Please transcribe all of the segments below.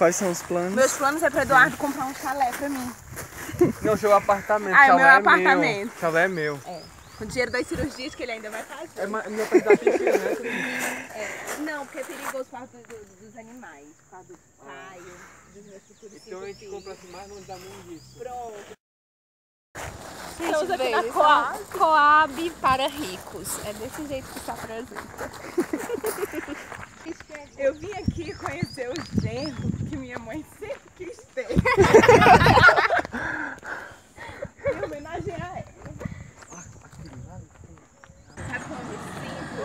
Quais são os planos? Meus planos é pro Eduardo comprar um chalé pra mim. Não, seu apartamento. Ah, é chalé meu é apartamento. Meu. Chalé é meu. É. Com o dinheiro das cirurgias que ele ainda vai fazer. É ma- meu pai tá pequeno, né? É. Não, porque é perigoso por causa do- do- dos animais, por causa do paio, dos meus futuros Então a gente compra assim mais longe da mão disso. Pronto. Estamos aqui na Coab. Coab para ricos. É desse jeito que se apresenta. Eu vim aqui conhecer o genro que minha mãe sempre quis ter. em homenagem a ela. Sabe como eu me sinto?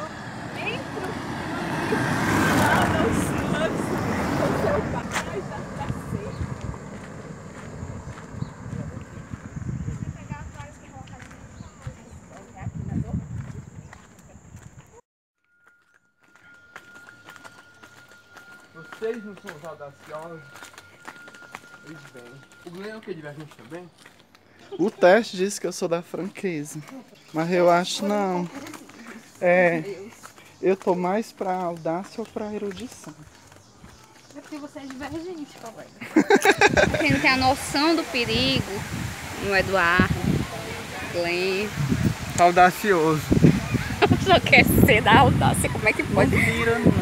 Entro lá nos slums com seu pai da praça. Vocês não são os audaciosos. Eles vêm. O Glenn é o que? Divergente também? O teste disse que eu sou da franqueza. Mas eu acho não. É. Eu tô mais pra audácia ou pra erudição. É porque você é divergente, colega. Quem não tem a noção do perigo, no Eduardo, Glenn. Audacioso. Só quer ser da audácia, como é que pode? Tira não.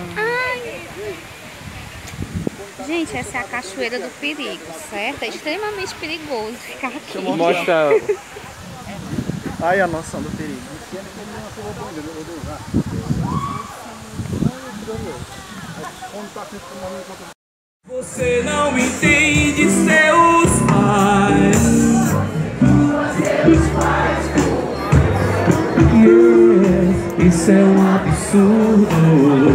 Gente, essa é a cachoeira do perigo, certo? É extremamente perigoso ficar aqui. Mostra. Ai, a noção do perigo. Você não entende seus pais. Yeah, Isso é um absurdo.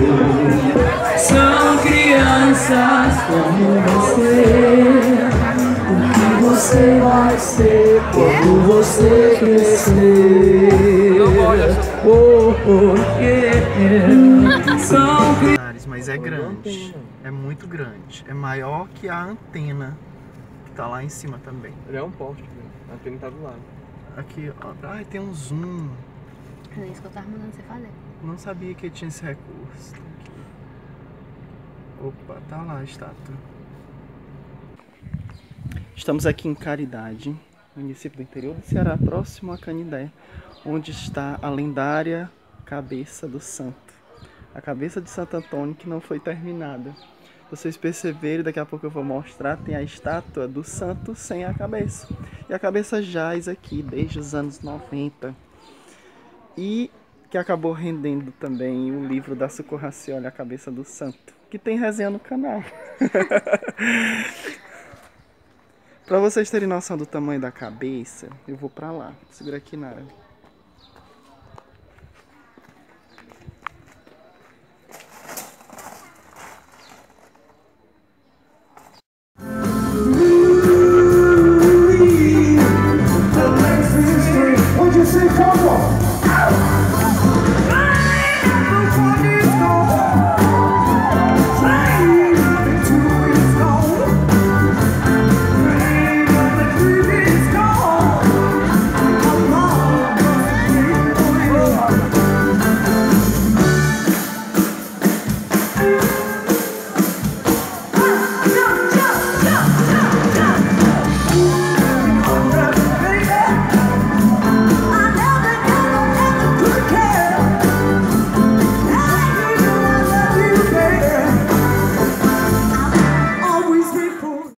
Você vai ser quando você crescer? Oh, oh, yeah. São. Mas é grande. É muito grande. É maior que a antena que tá lá em cima também. Ele é um poste, velho. A antena tá do lado. Aqui, ó. Ai, tem um zoom. É isso que eu tava mandando você fazer. Não sabia que tinha esse recurso. Opa, tá lá a estátua. Estamos aqui em Caridade, município do interior do Ceará, próximo a Canidé, onde está a lendária cabeça do santo. A cabeça de Santo Antônio que não foi terminada. Vocês perceberem, daqui a pouco eu vou mostrar, tem a estátua do santo sem a cabeça. E a cabeça jaz aqui desde os anos 90 e que acabou rendendo também o livro da Socorracioli, A Cabeça do Santo, que tem resenha no canal. Para vocês terem noção do tamanho da cabeça, eu vou para lá. Segura aqui, Nara.